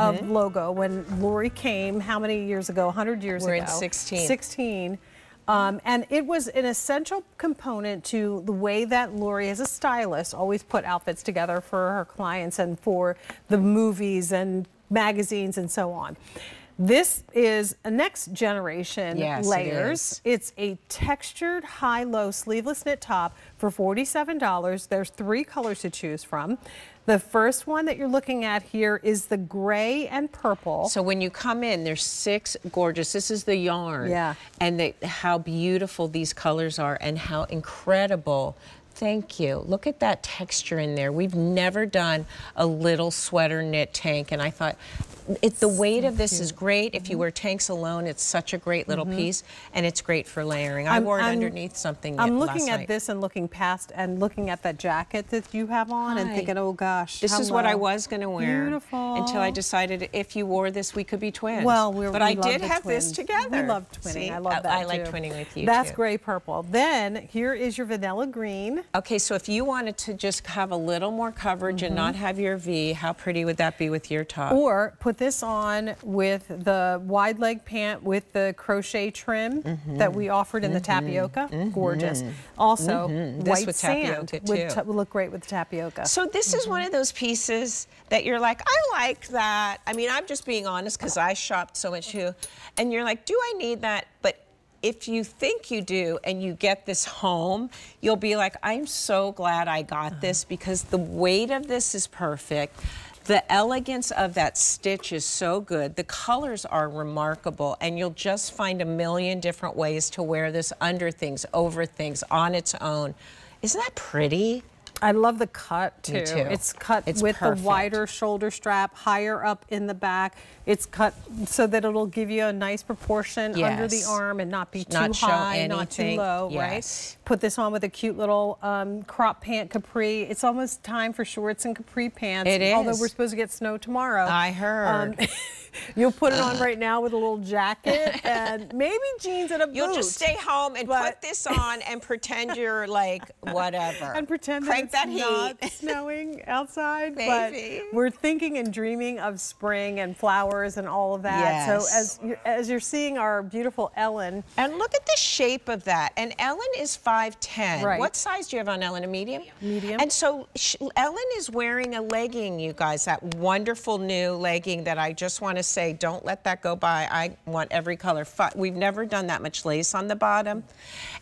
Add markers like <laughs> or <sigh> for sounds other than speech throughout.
of mm-hmm. logo when Lori came, how many years ago? 100 years We're ago. We're in 16. 16. Um, and it was an essential component to the way that Lori, as a stylist, always put outfits together for her clients and for the movies and magazines and so on. This is a next generation yes, layers. It it's a textured high-low sleeveless knit top for $47. There's three colors to choose from. The first one that you're looking at here is the gray and purple. So when you come in, there's six gorgeous. This is the yarn. Yeah. And the, how beautiful these colors are and how incredible Thank you. Look at that texture in there. We've never done a little sweater knit tank, and I thought it, the weight of this is great. If you mm-hmm. wear tanks alone, it's such a great little mm -hmm. piece, and it's great for layering. I I'm, wore it I'm, underneath something I'm looking at night. this and looking past and looking at that jacket that you have on Hi. and thinking, oh gosh, This is what I was going to wear. Beautiful. Until I decided if you wore this, we could be twins. Well, we're But we I did have twins. this together. We love twinning. See? I love that I, I like twinning with you That's too. gray purple. Then here is your vanilla green. Okay, so if you wanted to just have a little more coverage mm -hmm. and not mm-hmm. have your V, how pretty would that be with your top? Or put this on with the wide leg pant with the crochet trim mm -hmm. that we offered in the mm-hmm. tapioca. Mm -hmm. Gorgeous. Also, white with sand would, would, look great with tapioca. So this is one of those pieces that you're like, I like that. I mean, I'm just being honest because I shopped so much too. And you're like, do I need that? But if you think you do and you get this home, you'll be like, I'm so glad I got uh-huh. this because the weight of this is perfect. The elegance of that stitch is so good. The colors are remarkable and you'll just find a million different ways to wear this under things, over things, on its own. Isn't that pretty? I love the cut too. too. It's cut it's with perfect. the wider shoulder strap, higher up in the back. It's cut so that it'll give you a nice proportion yes. under the arm and not be too not high, not too low, yes. right? Put this on with a cute little um, crop pant capri. It's almost time for shorts and capri pants. It is. Although we're supposed to get snow tomorrow. I heard. Um, <laughs> You'll put it on uh. right now with a little jacket and <laughs> maybe jeans and a boot. You'll just stay home and put this on and pretend you're like <laughs> whatever. And pretend Crank that it's that not <laughs> snowing outside. Maybe. But we're thinking and dreaming of spring and flowers and all of that. Yes. So as you're, as you're seeing our beautiful Ellen. And look at the shape of that. And Ellen is 5'10". Right. What size do you have on Ellen? A medium? Medium. And so Ellen is wearing a legging, you guys, that wonderful new legging that I just want to to say, don't let that go by. I want every color. We've never done that much lace on the bottom.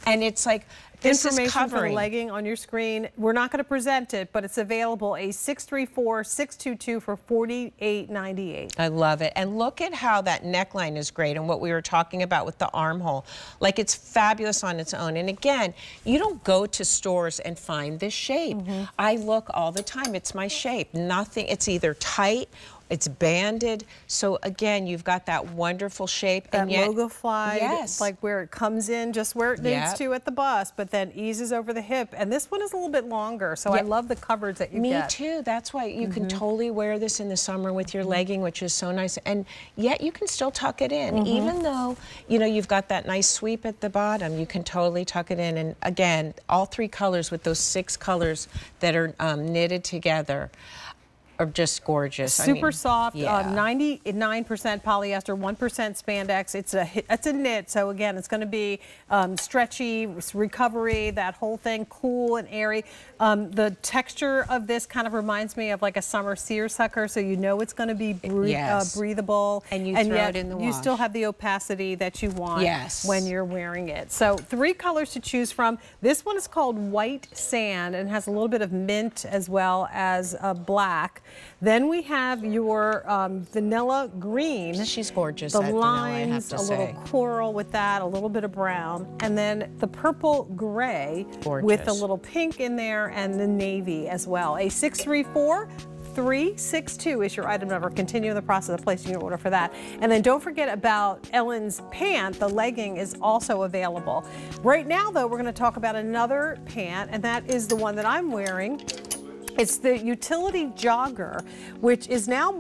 And it's like, this Information for the legging on your screen. We're not going to present it, but it's available a 634-622 for $48.98. I love it. And look at how that neckline is great and what we were talking about with the armhole. Like it's fabulous on its own. And again, you don't go to stores and find this shape. Mm -hmm. I look all the time. It's my shape. Nothing. It's either tight it's banded. So again, you've got that wonderful shape. That and yet, logo fly, yes. like where it comes in just where it needs yep. to at the bust, but then eases over the hip. And this one is a little bit longer, so yep. I love the coverage that you Me get. Me too. That's why you mm -hmm. can mm-hmm. totally wear this in the summer with your mm-hmm. legging, which is so nice. And yet you can still tuck it in. Mm -hmm. Even though, you know, you've got that nice sweep at the bottom, you can totally tuck it in. And again, all three colors with those six colors that are um, knitted together are just gorgeous. Super I mean, soft, 99% yeah. uh, polyester, 1% spandex. It's a it's a knit, so again, it's going to be um, stretchy, recovery, that whole thing, cool and airy. Um, the texture of this kind of reminds me of like a summer seersucker, so you know it's going to be bre uh, yes. uh, breathable. And you and throw yet it in the you still have the opacity that you want yes. when you're wearing it. So three colors to choose from. This one is called White Sand and has a little bit of mint as well as uh, black. Then we have your um, vanilla green. She's gorgeous. The lines, vanilla, a say. little coral with that, a little bit of brown, and then the purple gray gorgeous. with a little pink in there and the navy as well. A 634 362 is your item number. Continue the process of placing your order for that. And then don't forget about Ellen's pant. The legging is also available. Right now, though, we're going to talk about another pant, and that is the one that I'm wearing. It's the utility jogger, which is now marked